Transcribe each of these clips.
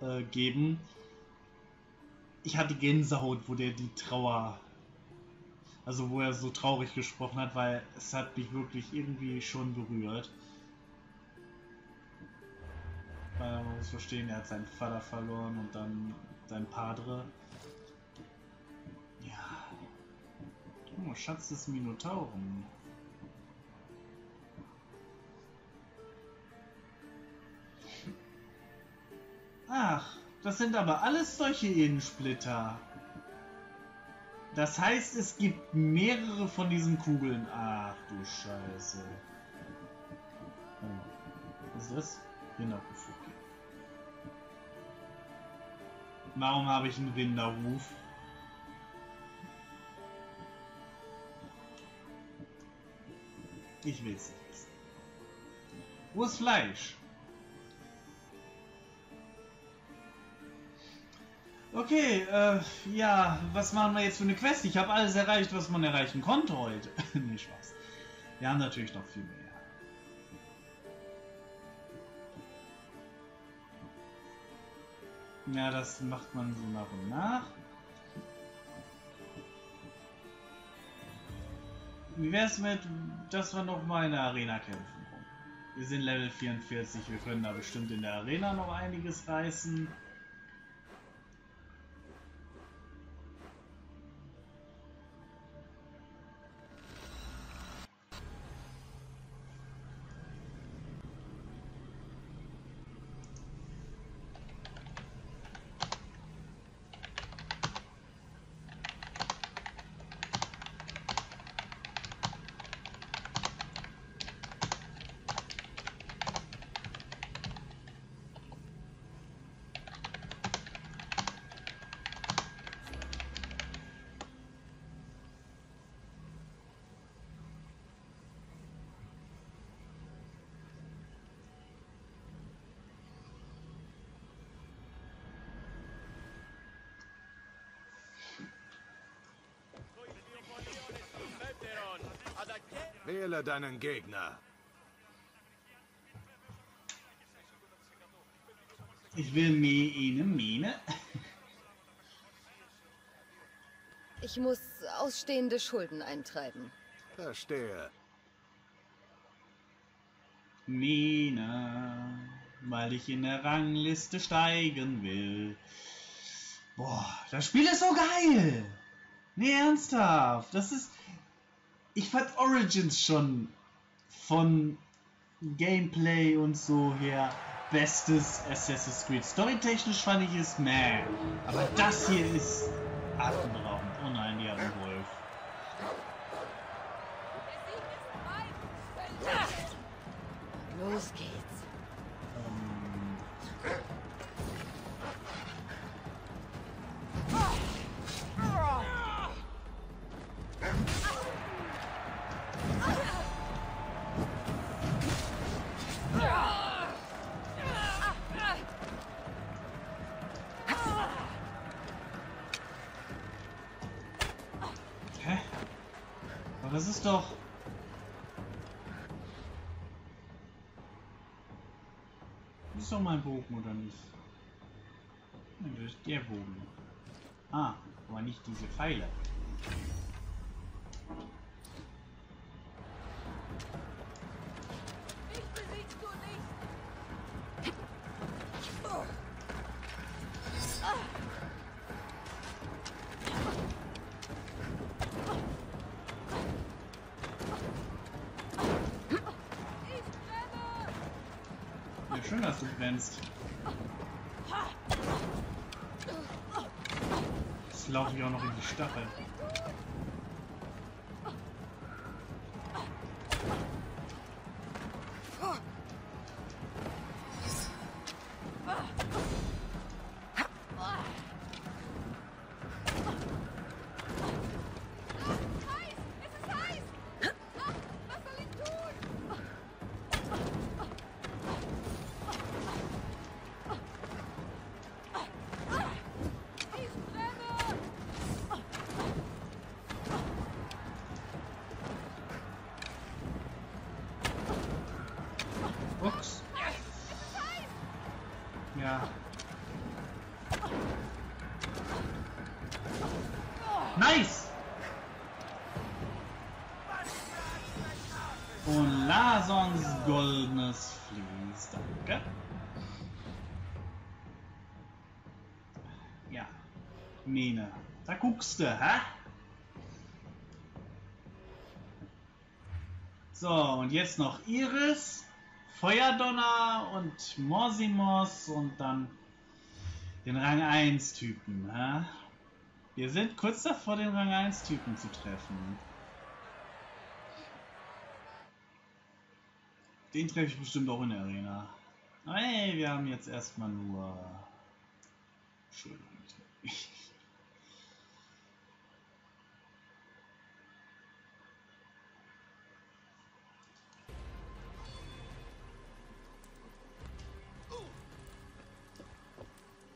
äh, geben. Ich hatte Gänsehaut, wo der die Trauer, also wo er so traurig gesprochen hat, weil es hat mich wirklich irgendwie schon berührt. Weil man muss verstehen, er hat seinen Vater verloren und dann sein Padre. Ja. Oh, Schatz des Minotauren. Ach, das sind aber alles solche Innensplitter. Das heißt, es gibt mehrere von diesen Kugeln. Ach du Scheiße. Was ist das? Rinderruf. Warum habe ich einen Rinderruf? Ich will es nicht wissen. Wo ist Fleisch? Okay, äh, ja, was machen wir jetzt für eine Quest? Ich habe alles erreicht, was man erreichen konnte heute. nee, Spaß. Wir haben natürlich noch viel mehr. Ja, das macht man so nach und nach. Wie wär's mit, dass wir noch mal in der Arena kämpfen? Wir sind Level 44, wir können da bestimmt in der Arena noch einiges reißen. Wähle deinen Gegner. Ich will mir eine Mine. Ich muss ausstehende Schulden eintreiben. Verstehe. Mina, weil ich in der Rangliste steigen will. Boah, das Spiel ist so geil. Nee, ernsthaft. Das ist. Ich fand Origins schon von Gameplay und so her bestes Assassin's Creed. Storytechnisch fand ich es meh. Aber das hier ist atemberaubend. Oh nein, die haben Wolf. Los geht's. Ist doch mein Bogen, oder nicht? Das ist der Bogen. Ah, aber nicht diese Pfeile. Laufe ich auch noch in die Stachel. Du, hä? So, und jetzt noch Iris, Feuerdonner und Morsimos und dann den Rang 1 Typen. Hä? Wir sind kurz davor, den Rang 1 Typen zu treffen. Den treffe ich bestimmt auch in der Arena. Aber hey, wir haben jetzt erstmal nur. Entschuldigung.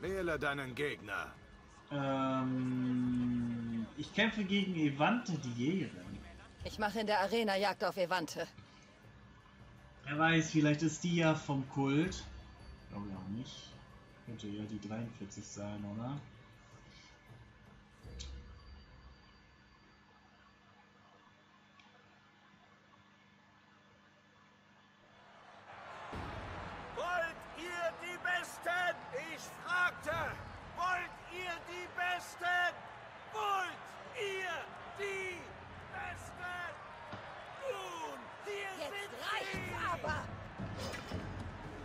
Wähle deinen Gegner. Ähm, ich kämpfe gegen Evante die Jägerin. Ich mache in der Arena Jagd auf Evante. Wer weiß, vielleicht ist die ja vom Kult. Glaube ich auch nicht. Könnte ja die 43 sein, oder?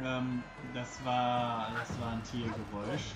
Ähm, das war, das war ein Tiergeräusch.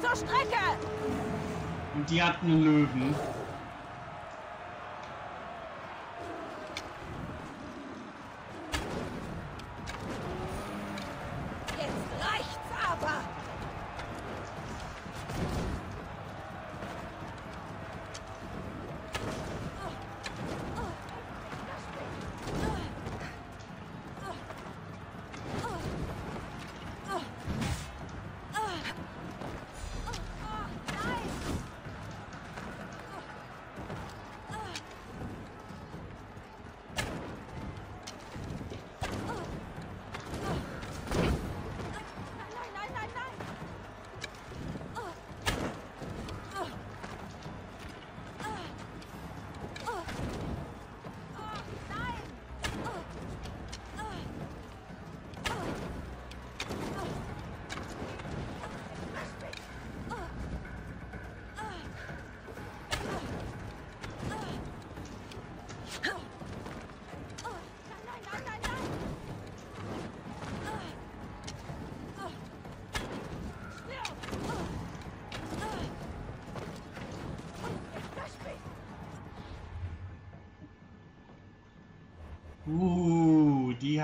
Zur Strecke! Und die hatten einen Löwen.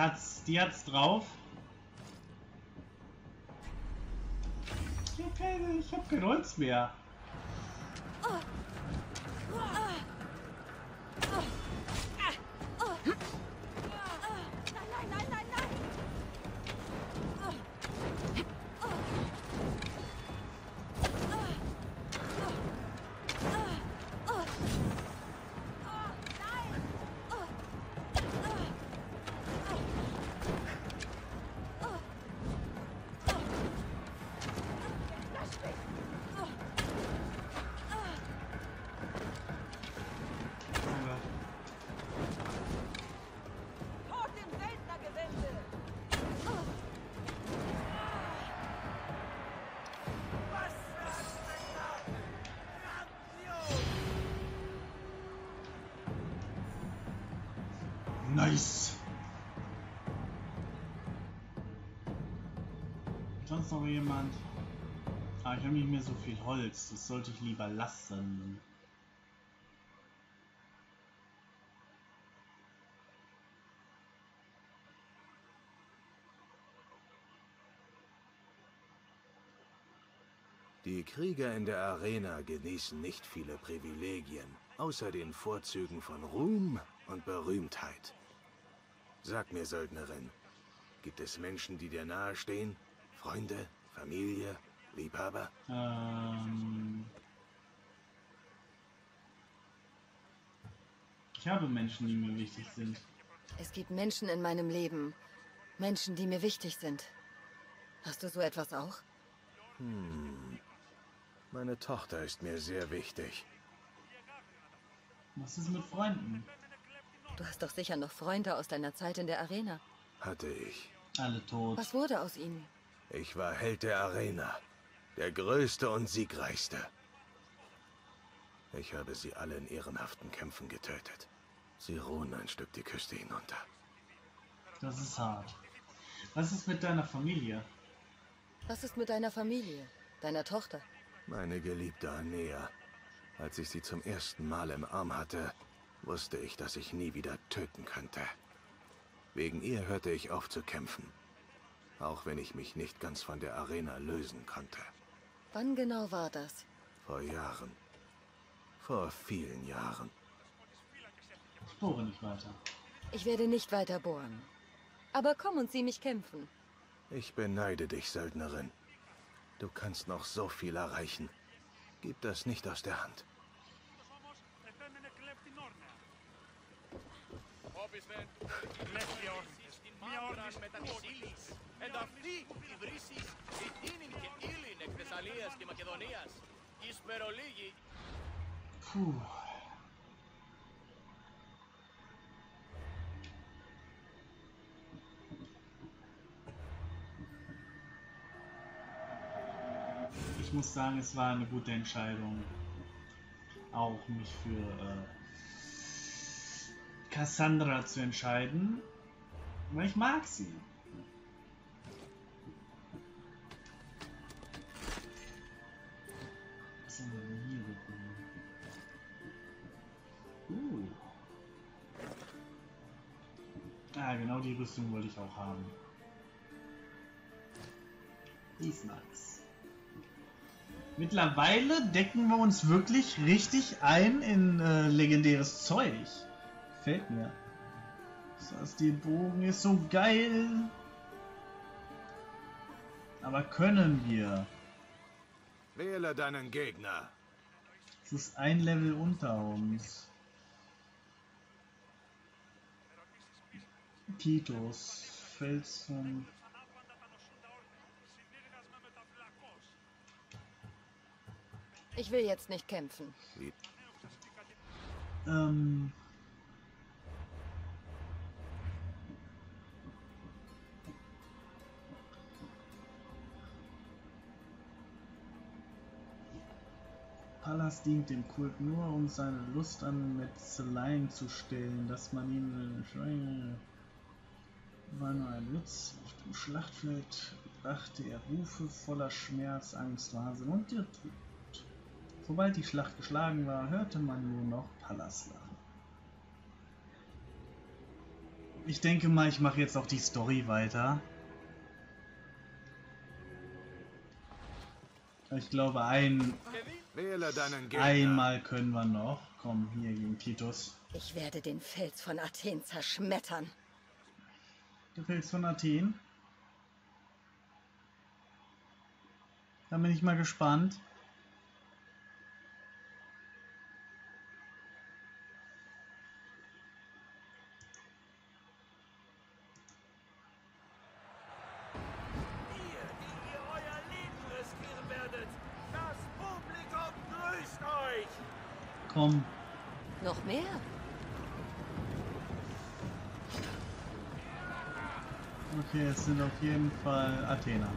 Hat's, die hat's drauf. Ich hab keine, ich hab kein Holz mehr. Nein, Nice. Sonst noch jemand? Ah, ich habe nicht mehr so viel Holz. Das sollte ich lieber lassen. Die Krieger in der Arena genießen nicht viele Privilegien, außer den Vorzügen von Ruhm und Berühmtheit. Sag mir, Söldnerin, gibt es Menschen, die dir nahestehen? Freunde, Familie, Liebhaber? Ähm ich habe Menschen, die mir wichtig sind. Es gibt Menschen in meinem Leben. Menschen, die mir wichtig sind. Hast du so etwas auch? Meine Tochter ist mir sehr wichtig. Was ist mit Freunden? Du hast doch sicher noch Freunde aus deiner Zeit in der Arena. Hatte ich. Alle tot. Was wurde aus ihnen? Ich war Held der Arena. Der größte und siegreichste. Ich habe sie alle in ehrenhaften Kämpfen getötet. Sie ruhen ein Stück die Küste hinunter. Das ist hart. Was ist mit deiner Familie? Was ist mit deiner Familie? Deiner Tochter? Meine geliebte Anea. Als ich sie zum ersten Mal im Arm hatte, wusste ich, dass ich nie wieder töten könnte. Wegen ihr hörte ich auf zu kämpfen. Auch wenn ich mich nicht ganz von der Arena lösen konnte. Wann genau war das? Vor Jahren. Vor vielen Jahren. Ich bohre nicht weiter. Ich werde nicht weiter bohren. Aber komm und sieh mich kämpfen. Ich beneide dich, Söldnerin. Du kannst noch so viel erreichen. Gib das nicht aus der Hand. Όπισθεν, κλέφτη όρνης, μαύραν μετά της ύλης. Εν αυτή η βρύσης, η τίνην και ύλην εκ Θεσσαλίας και Μακεδονίας. Εις περολίγη, Puh. Ich muss sagen, es war eine gute Entscheidung, auch mich für äh, Cassandra zu entscheiden, weil ich mag sie. Was haben wir hier bekommen? Uh. Ah, genau die Rüstung wollte ich auch haben. Die ist nice. Mittlerweile decken wir uns wirklich richtig ein in äh, legendäres Zeug. Gefällt mir. Das heißt, die Bogen ist so geil. Aber können wir? Wähle deinen Gegner. Es ist ein Level unter uns. Titus, Felsen. Ich will jetzt nicht kämpfen. Ähm. Pallas dient dem Kult nur, um seine Lust an Metzeleien zu stillen, dass man ihn war nur ein Witz. Auf dem Schlachtfeld brachte er Rufe voller Schmerz, Angst, Wahnsinn und Irrtum. Sobald die Schlacht geschlagen war, hörte man nur noch Pallas lachen. ich denke mal, ich mache jetzt auch die Story weiter. Ich glaube, ein, Wähle deinen Gegner. einmal können wir noch. Komm, hier gegen Titus. Ich werde den Fels von Athen zerschmettern. Du willst von Athen? Da bin ich mal gespannt. Ihr, die ihr euer Leben riskieren werdet. Das Publikum grüßt euch. Komm, Noch mehr? okay, es sind auf jeden Fall Athener.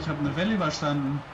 Ich habe eine Welle überstanden.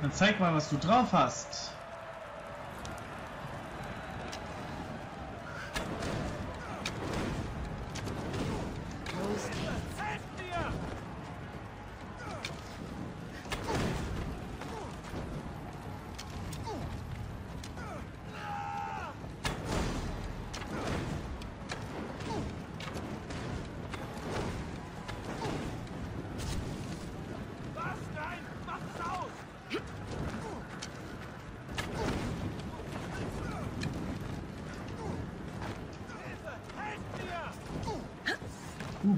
Dann zeig mal, was du drauf hast. Los, Helft mir! Was? Nein! Mach es aus! Hilfe! Helft mir!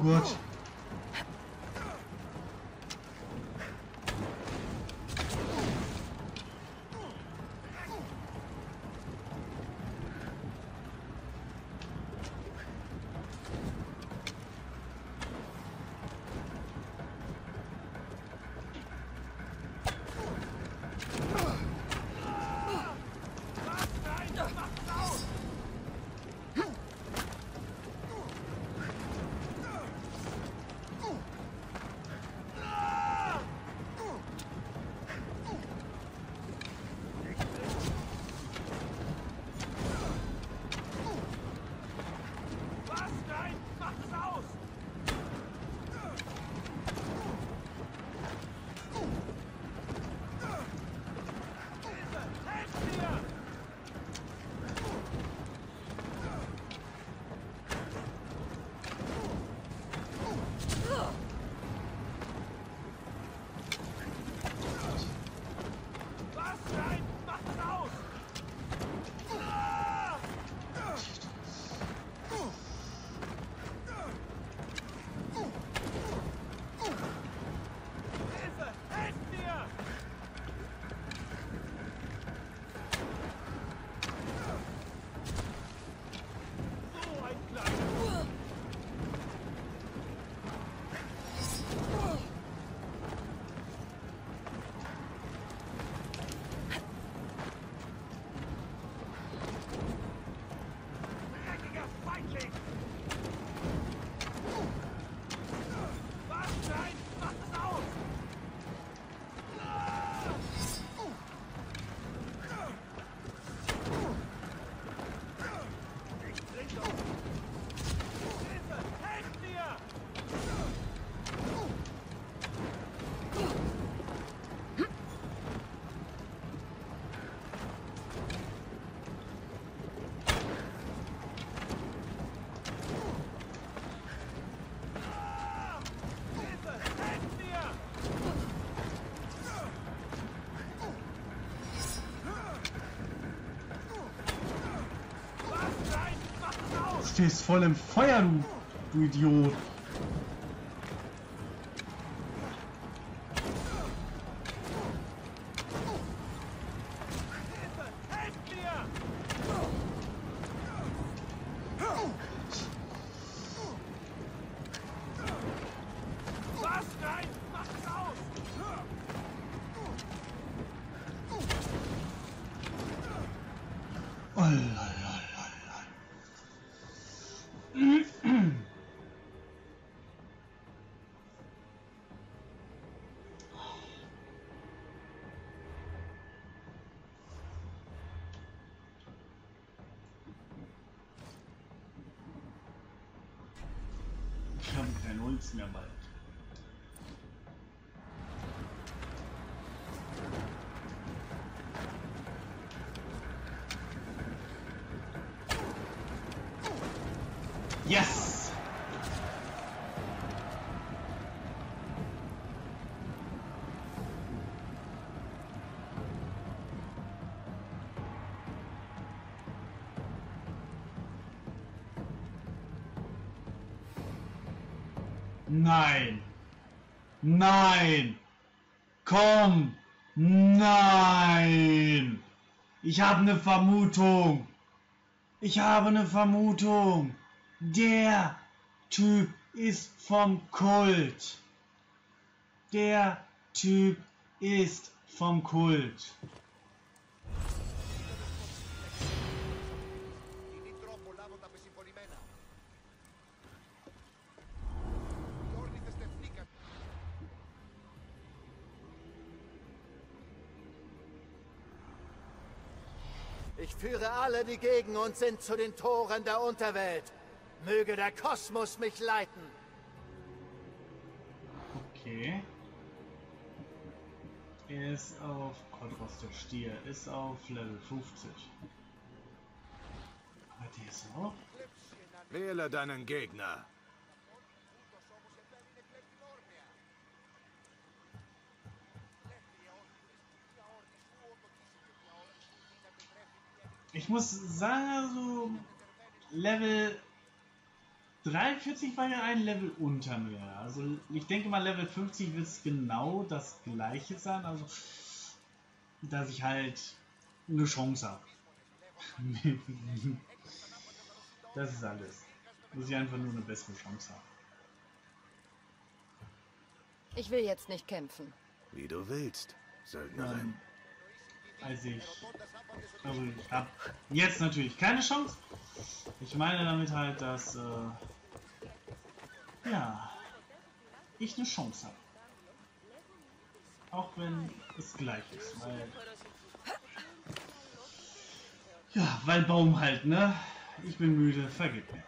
Oh stehst voll im Feuer, du, du Idiot. Hilfe! Helft mir! Was? Nein! Mach es aus! Oh, lalalala. Ich habe kein Holz mehr bald. Nein! Komm! Nein! Ich habe eine Vermutung! Ich habe eine Vermutung! Der Typ ist vom Kult! Der Typ ist vom Kult! Ich führe alle, die gegen uns sind, zu den Toren der Unterwelt. Möge der Kosmos mich leiten. Okay. Er ist auf Kodros der Stier, ist auf Level 50. Aber der ist auch. Wähle deinen Gegner. Ich muss sagen, also Level 43 war ja ein Level unter mir. Also ich denke mal Level 50 wird es genau das gleiche sein. Also dass ich halt eine Chance habe. das ist alles. Dass ich einfach nur eine bessere Chance habe. Ich will jetzt nicht kämpfen. Wie du willst, Söldnerin. Ähm, also ich, ich habe jetzt natürlich keine Chance. Ich meine damit halt, dass äh, ja ich eine Chance habe. Auch wenn es gleich ist, weil ja, weil Baum halt, ne? Ich bin müde, vergib mir.